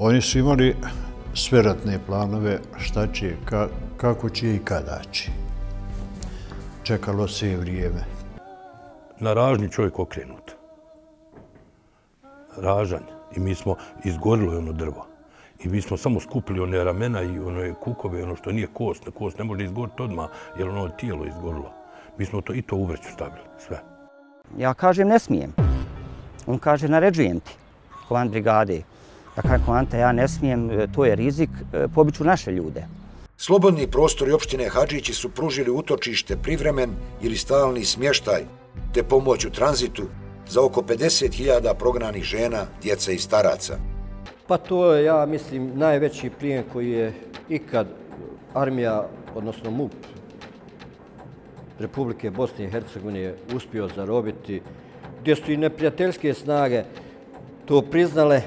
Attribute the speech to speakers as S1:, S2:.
S1: Oni su imali sve ratne planove, šta će, kako će i kada će. Čekalo se i vrijeme.
S2: Na ražnji čovjek okrenut. Ražanj. I mi smo izgorili ono drvo. I mi smo samo skupili one ramena i one kukove, ono što nije kost. Na kost ne može izgoriti odmah, jer ono tijelo izgorilo. Mi smo to i to u vreću stavili, sve.
S3: Ja kažem ne smijem. On kaže naređujem ti, komand brigade. Ja kažem komanda ja ne smijem, e, to je rizik, e, pobiću naše ljude.
S4: Slobodni prostori opštine Hadžići su pružili utočište privremen ili stalni smještaj te pomoć u tranzitu za oko 50.000 prognanih žena, djeca i staraca.
S5: Pa to je, ja mislim, najveći prijem koji je ikad armija, odnosno MUP Republike Bosne i Hercegovine uspio zarobiti, gdje su i neprijateljske snage to priznale